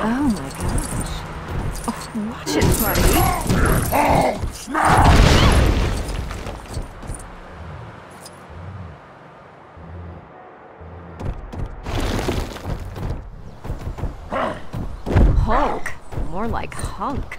Oh my gosh. Oh, watch it, buddy. Hulk. More like hunk.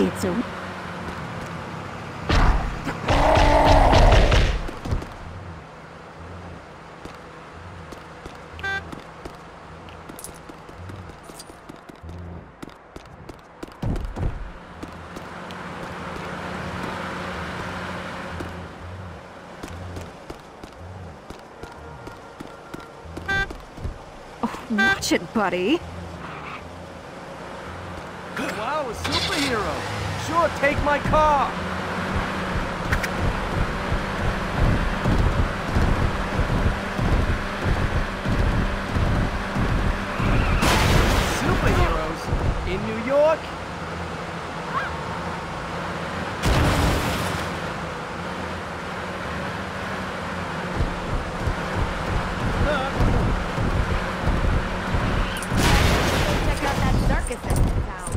Are. Oh, watch it, buddy. Wow, a superhero! Sure, take my car! Superheroes in New York? Check out that circus that's in town.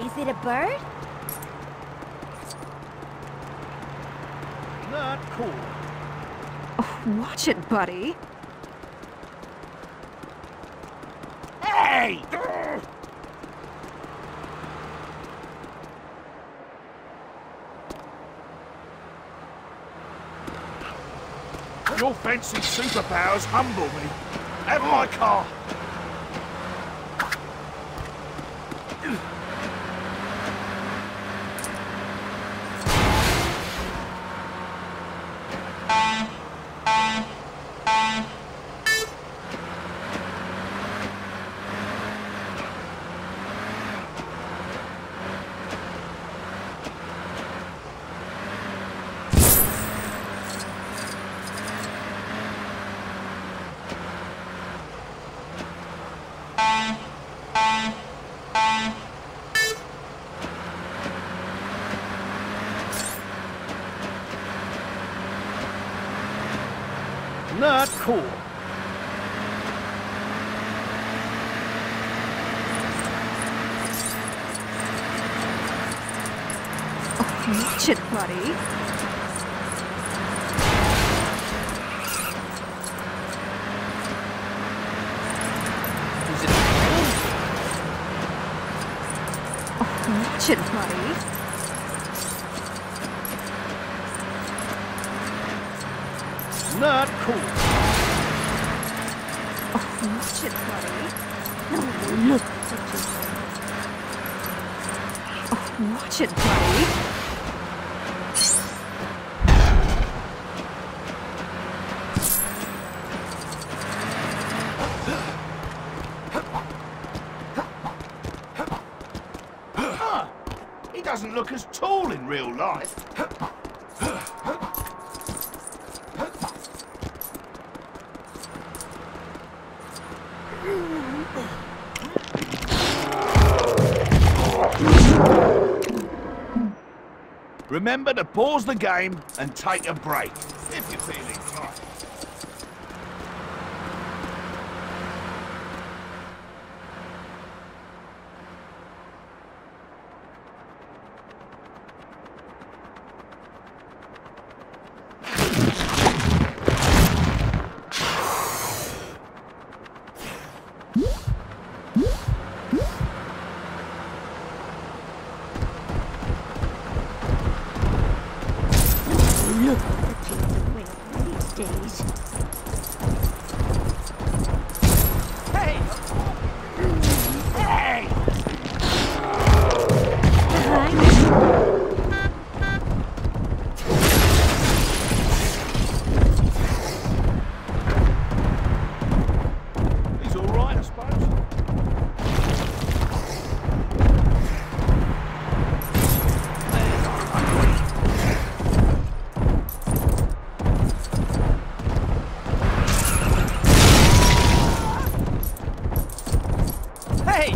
Is it a bird? Not cool. Oh, watch it, buddy. Hey! Your fancy superpowers humble me. Have my car. Not cool. Watch it, buddy. Is it real? Watch it, buddy. Not cool. Watch it, buddy. No, look. Watch it, buddy. He doesn't look as Remember to pause the game and take a break, if you're feeling inclined. Look at the kids away these days. Hey! Hey! He's all right, I suppose. Hey,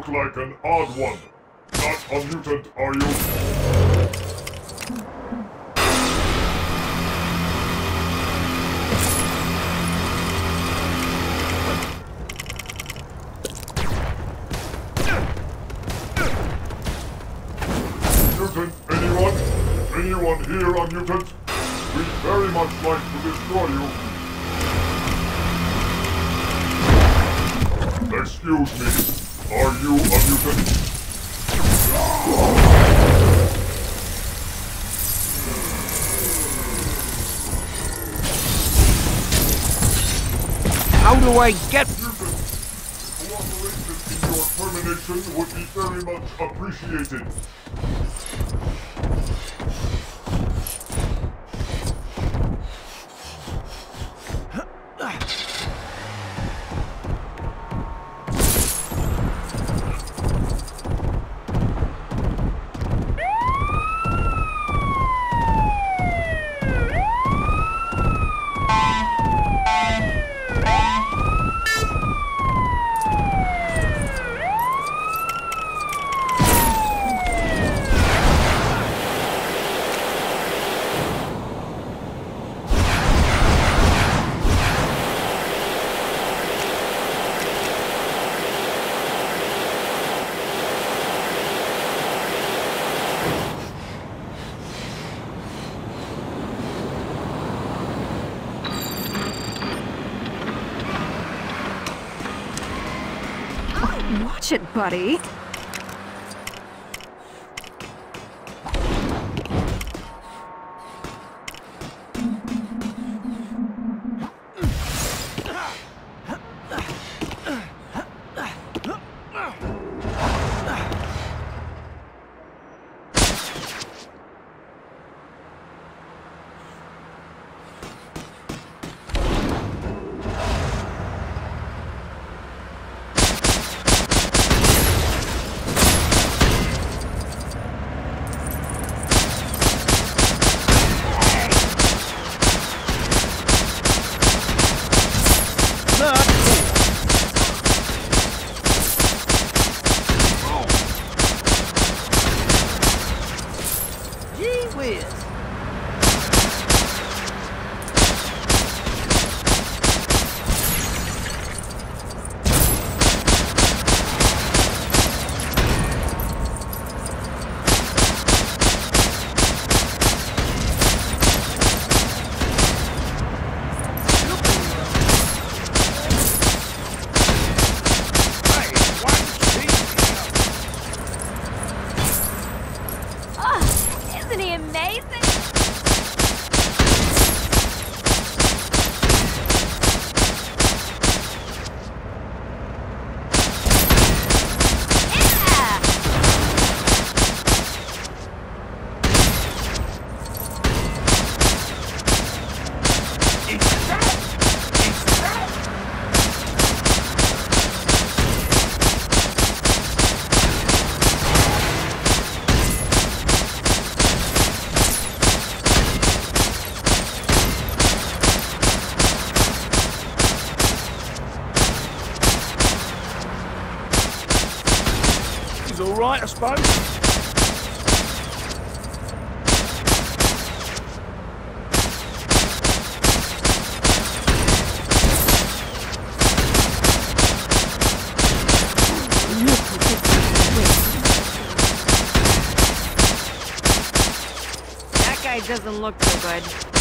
look like an odd one. Not a mutant, are you? Anyone? Anyone here a mutant? We'd very much like to destroy you. Excuse me. I get... Cooperation in your termination would be very much appreciated. Watch it, buddy. This guy doesn't look too good.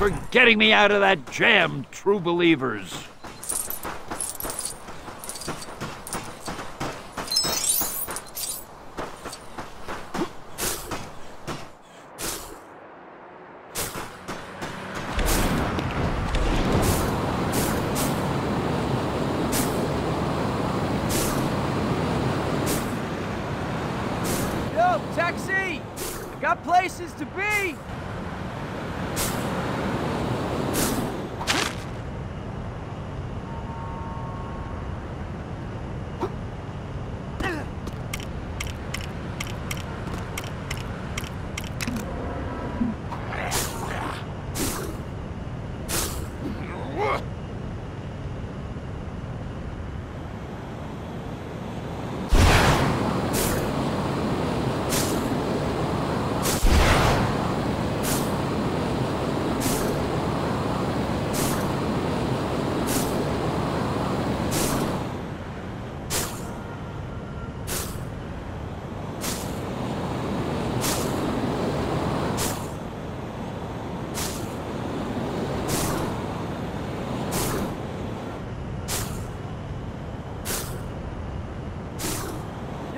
For getting me out of that jam, true believers. got places to be!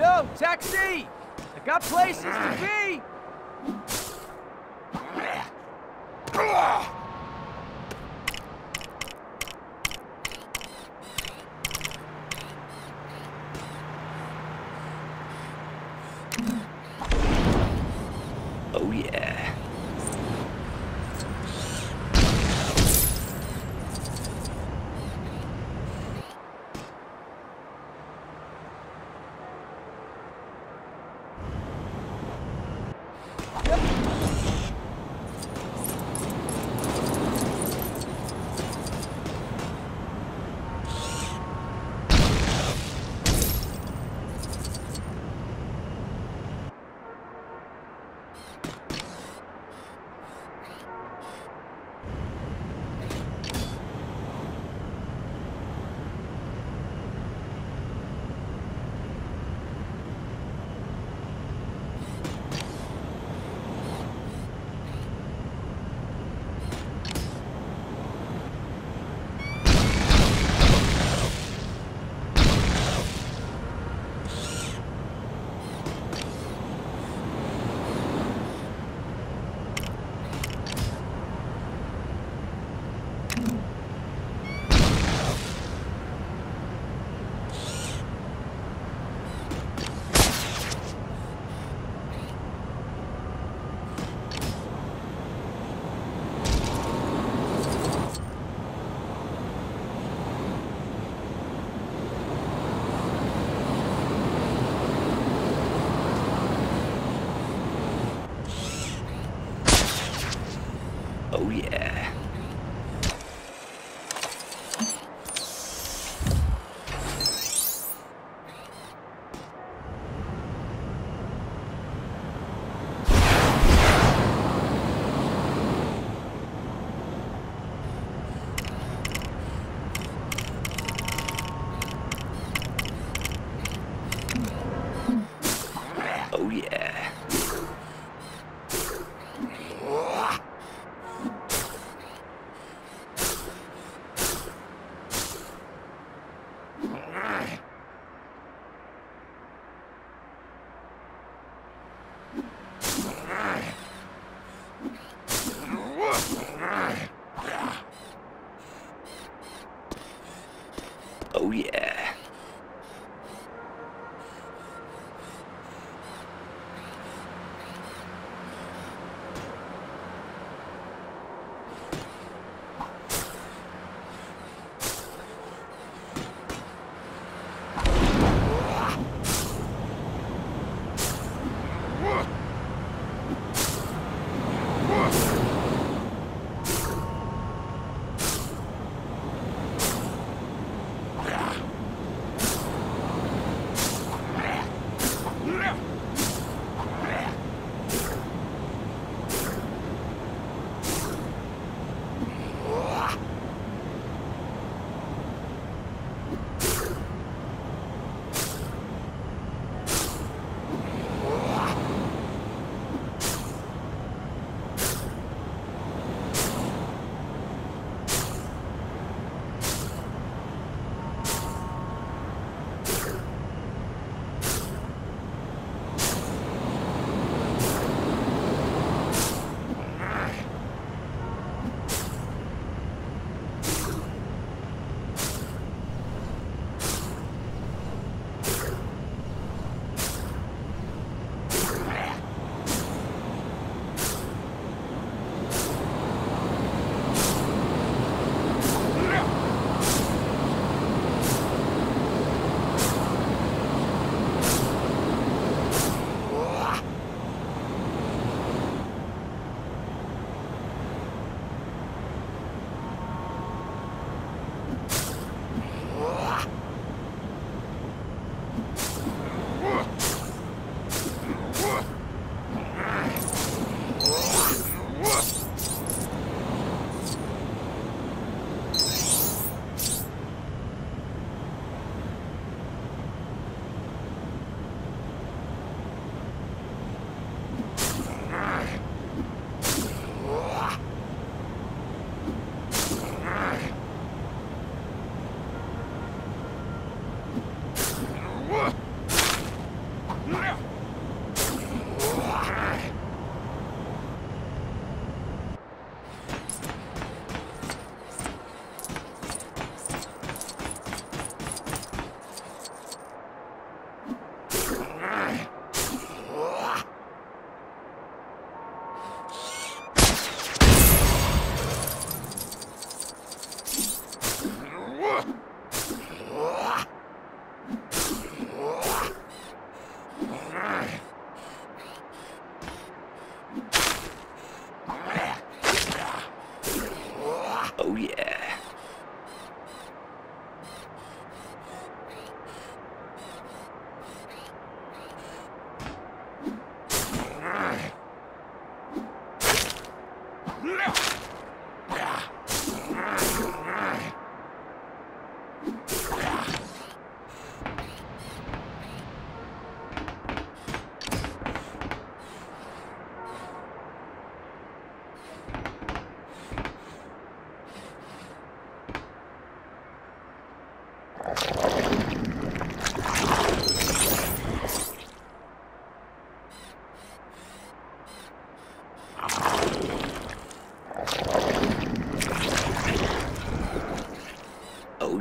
Yo, taxi! I got places to be!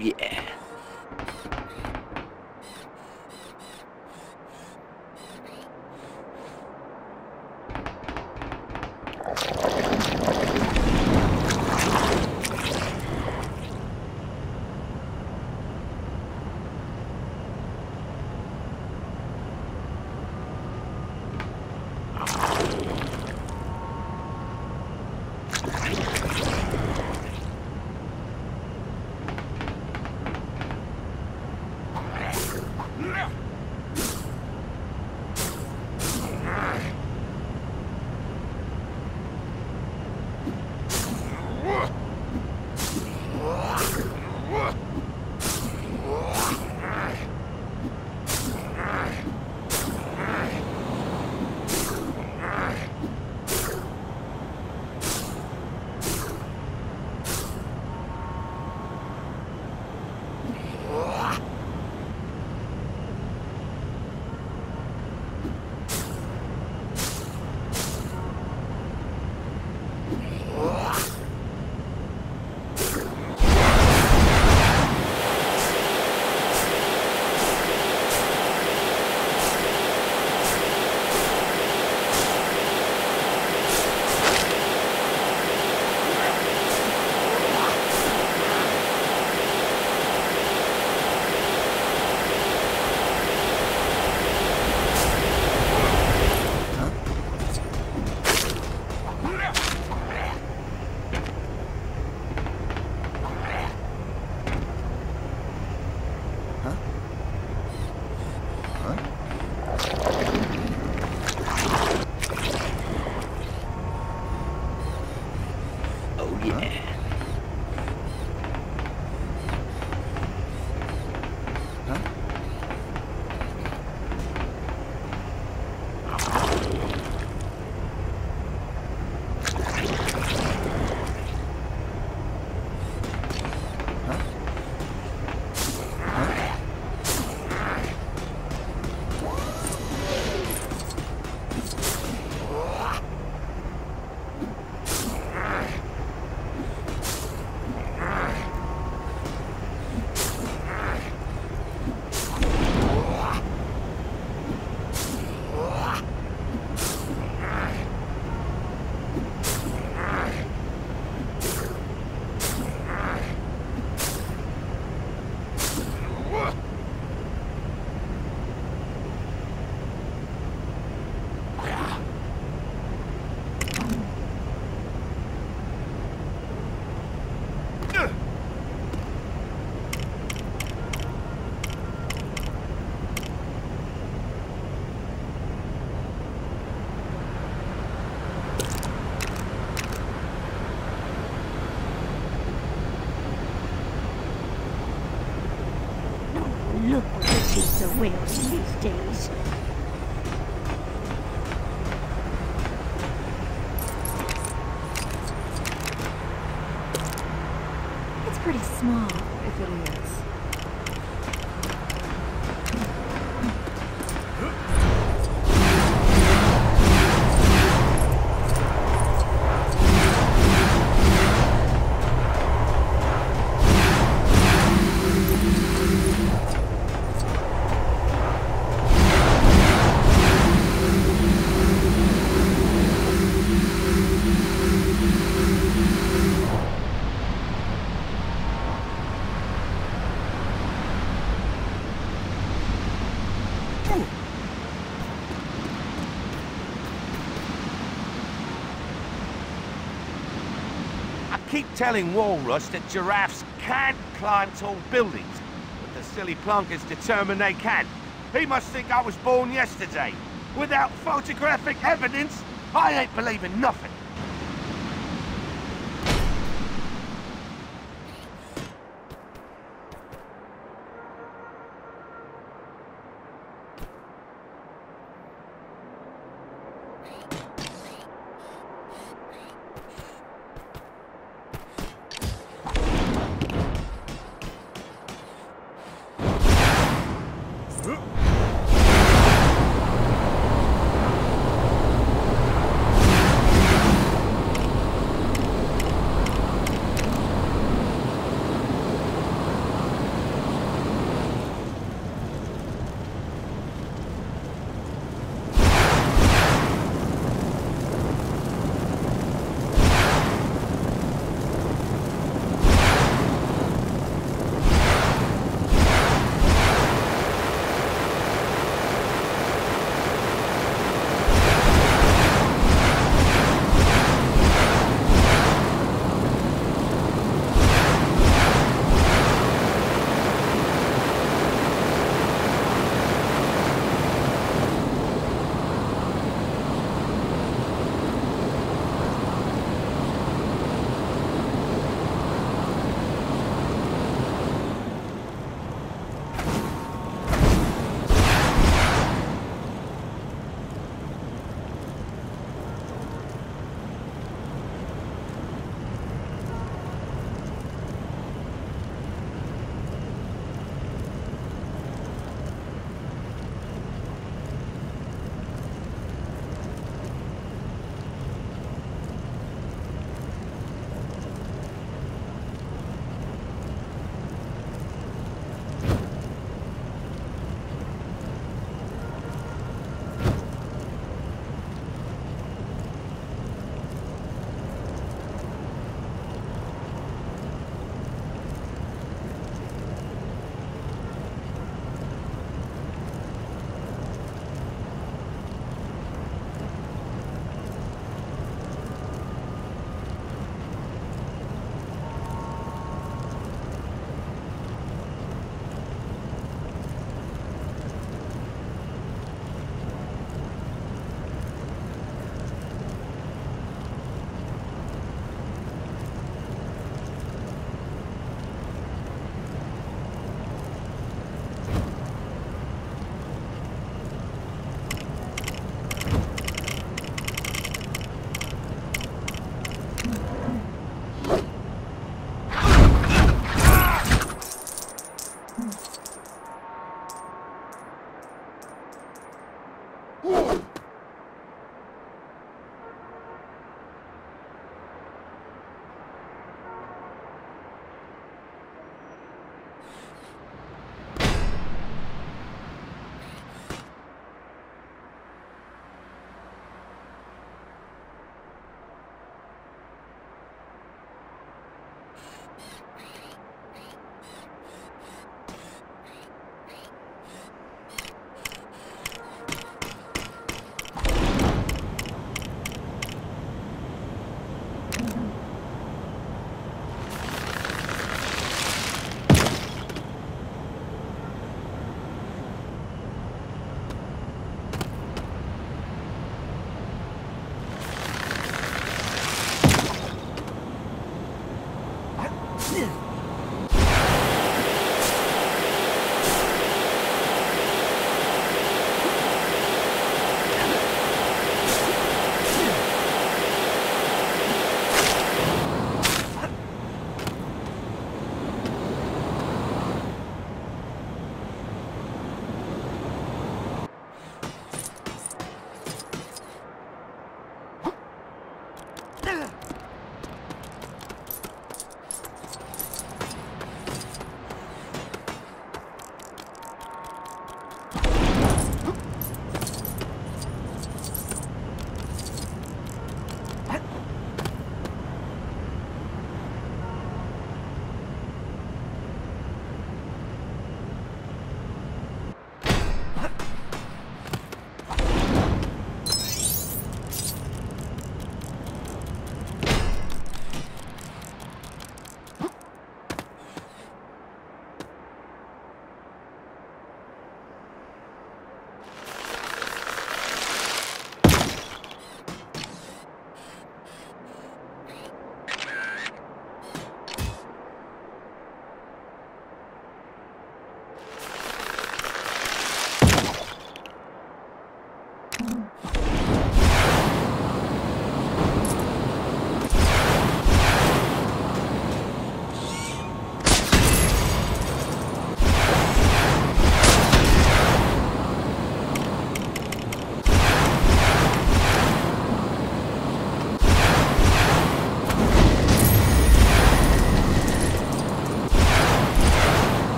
Oh, yeah. Keep telling Walrus that giraffes can't climb tall buildings, but the silly plunker's determined they can. He must think I was born yesterday. Without photographic evidence, I ain't believing nothing.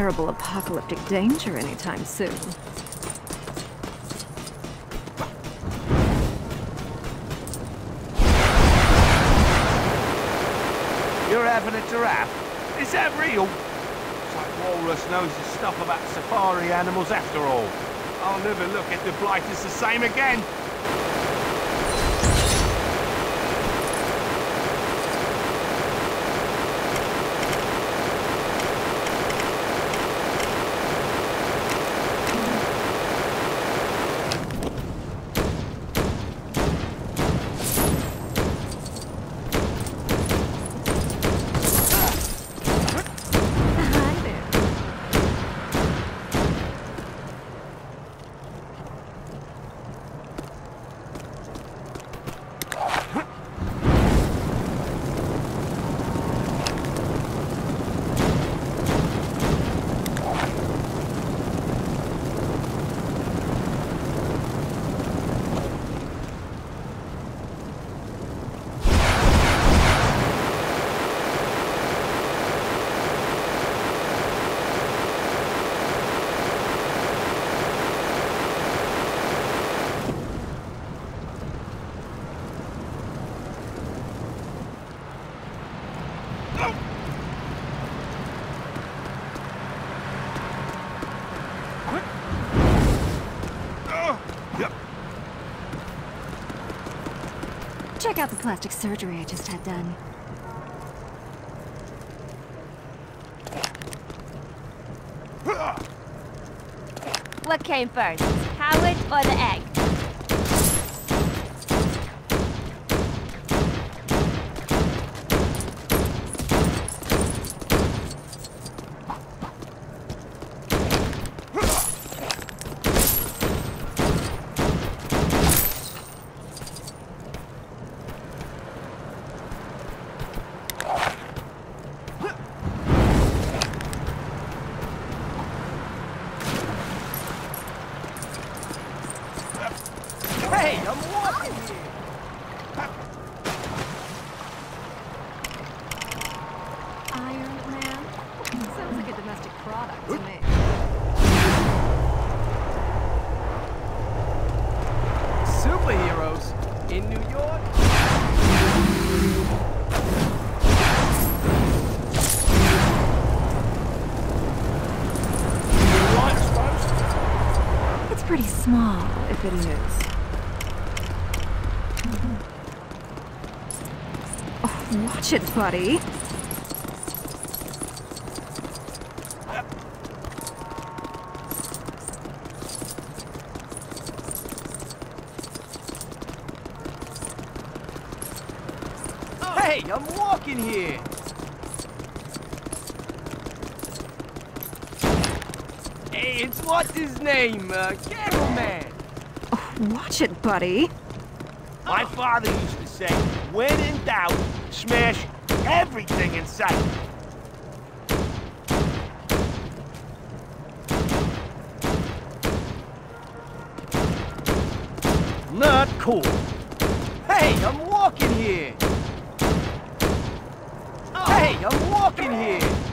Terrible apocalyptic danger anytime soon. You're having a giraffe? Is that real? It's like Walrus knows his stuff about safari animals after all. I'll never look at the Blighters the same again. Out the plastic surgery I just had done. What came first, Howard or the egg? Hey, I'm walking here. Iron Man? Sounds like a domestic product to me. Superheroes in New York? It's pretty small, if it is. Oh, watch it, buddy. Hey, I'm walking here. Hey, it's what's his name? Uh, Cattleman. Oh, watch it, buddy. My father used to say, when in doubt, smash everything in sight. Not cool. Hey, I'm walking here. Hey, I'm walking here.